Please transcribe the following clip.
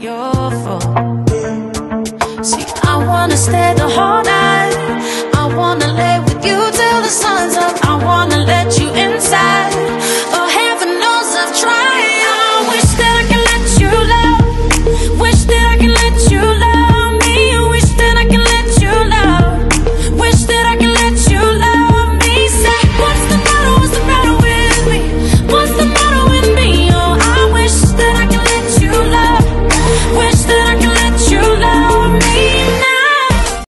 your fault. See, I wanna stay the whole night. I wanna lay with you till the sun's up.